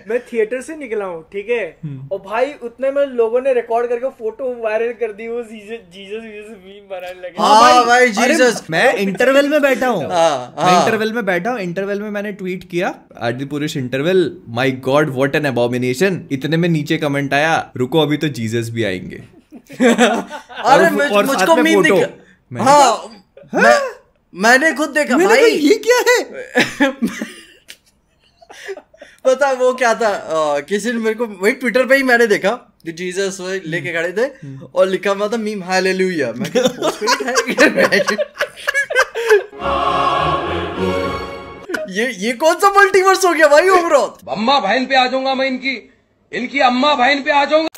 मैं थिएटर से निकला हूँ ठीक है? हम्म। और भाई उतने में लोगों ने रिकॉर्ड करके फ़ोटो वायरल कर दी वो जीसस जीसस जीसस मीम बनाने लगे। हाँ भाई अरे जीसस मैं इंटरवल में बैठा हूँ। हाँ, मैं हाँ। इंटरवल में बैठा हूँ इंटरवल में मैंने ट्वीट किया Adipurush interval my god what an abomination इतने में नीचे कमेंट आया रुको अभी तो जीसस भी आएँगे। अरे मुझको मीम। दिखा मैंने हाँ मैंने खुद देखा भाई। ये क्या है। पता वो क्या था? आ, किसी ने मेरे को वही ट्विटर पे ही मैंने देखा कि जीसस लेके खड़े थे और लिखा हुआ था मीम हालेलुया मैं कहा, "पोस्ट ये ये कौन सा मल्टीवर्स हो गया भाई उम्र अम्मा बहन पे आ जाऊँगा मैं इनकी। इनकी अम्मा बहन पे आ जाऊँगा।